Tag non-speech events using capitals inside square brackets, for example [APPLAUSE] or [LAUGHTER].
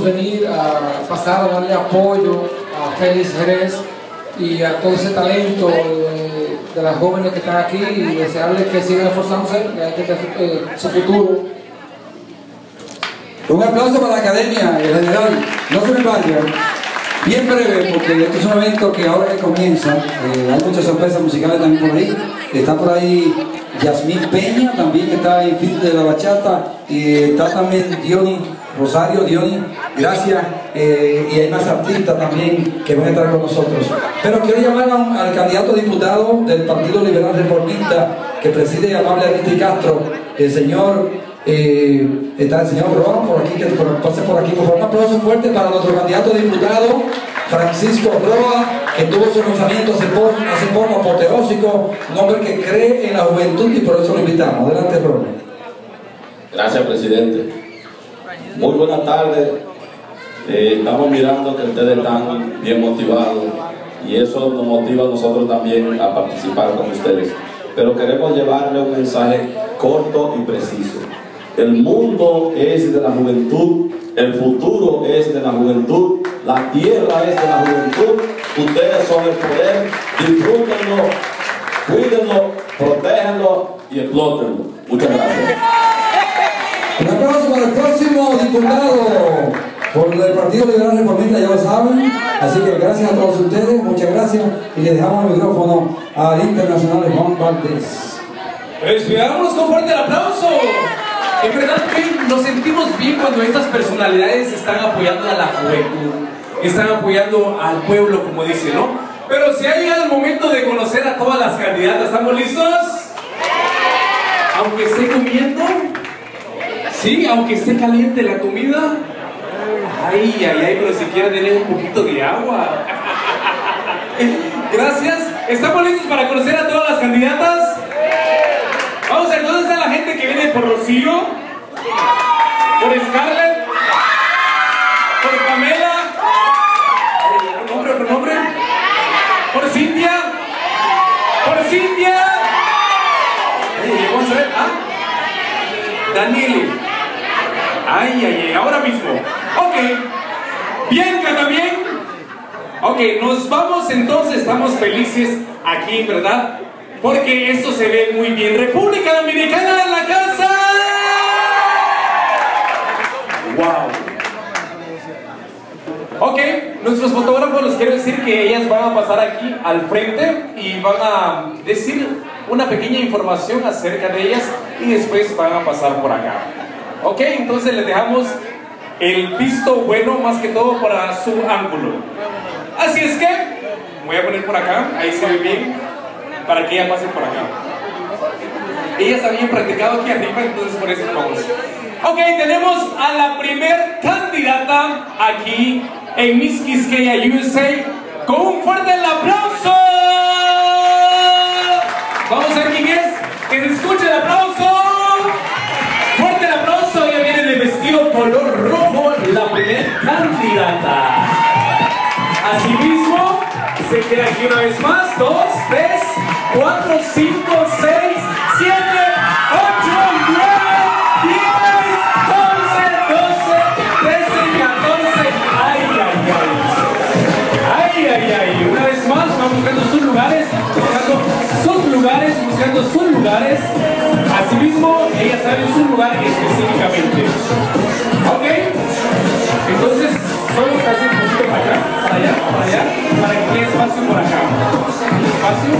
venir a pasar a darle apoyo a Félix Jerez y a todo ese talento de, las jóvenes que están aquí y desearles que sigan esforzándose, que eh, su futuro. Un aplauso para la academia, en general. No se me vaya. Bien breve, porque este es un evento que ahora que comienza, eh, hay muchas sorpresas musicales también por ahí. Está por ahí Yasmín Peña, también está en Fit de la Bachata, y está también Diony Rosario, Diony, gracias. eh, y hay más artistas también que van a estar con nosotros. Pero quiero llamar al candidato diputado del Partido Liberal Reformista que preside Amable Aristide Castro, el señor, eh, está el señor Roa por aquí, que por- pase por aquí, por favor, un aplauso fuerte para nuestro candidato diputado, Francisco Roa, que tuvo su lanzamiento hace poco, hace poco apoteósico, un hombre que cree en la juventud y por eso lo invitamos. Adelante, Roa. Gracias, presidente. Muy buenas tardes. Eh, estamos mirando que ustedes están bien motivados y eso nos motiva a nosotros también a participar con ustedes. Pero queremos llevarle un mensaje corto y preciso. El mundo es de la juventud, el futuro es de la juventud, la tierra es de la juventud, ustedes son el poder, disfrútenlo, cuídenlo, protéjenlo y explótenlo. Muchas gracias. Un aplauso para el próximo diputado Partido Liberal Reformista, ya lo saben. Así que gracias a todos ustedes, muchas gracias. Y le dejamos el micrófono al internacional Juan Valdés. Respirámonos con fuerte el aplauso. En verdad que nos sentimos bien cuando estas personalidades están apoyando a la juventud, están apoyando al pueblo, como dice, ¿no? Pero si ha llegado el momento de conocer a todas las candidatas, ¿estamos listos? Aunque esté comiendo, sí, aunque esté caliente la comida. Ay, ay, ay, pero si quiere denle un poquito de agua. [LAUGHS] Gracias. ¿Estamos listos para conocer a todas las candidatas? Vamos a ¿dónde está la gente que viene por Rocío? ¿Por Scarlett? ¿Por Pamela? ¿Por nombre, por nombre? ¿Por Cintia? ¿Por Cintia? Vamos a ver, ¿ah? Daniele. Ay, ay, ay, ahora mismo. Bianca también. Ok, nos vamos entonces, estamos felices aquí, ¿verdad? Porque esto se ve muy bien. República Dominicana en la casa. Wow. Ok, nuestros fotógrafos les quiero decir que ellas van a pasar aquí al frente y van a decir una pequeña información acerca de ellas y después van a pasar por acá. Ok, entonces les dejamos el visto bueno más que todo para su ángulo. Así es que voy a poner por acá, ahí se ve bien, para que ella pase por acá. Ellas habían practicado aquí arriba, entonces por eso vamos. Ok, tenemos a la primer candidata aquí en Miss Quisqueya USA con un fuerte aplauso. Candidata. Asimismo, se queda aquí una vez más. Dos, tres, cuatro, cinco, seis, siete, ocho, nueve, diez, once, doce, trece, catorce. Ay, ay, ay. Ay, ay, ay. Una vez más, vamos buscando sus lugares, buscando sus lugares, buscando sus lugares. Asimismo, ella sabe su lugar específicamente. ¿Ok? Entonces, solo casi un poquito para acá, para allá, para allá, para que quede espacio por acá. Espacio.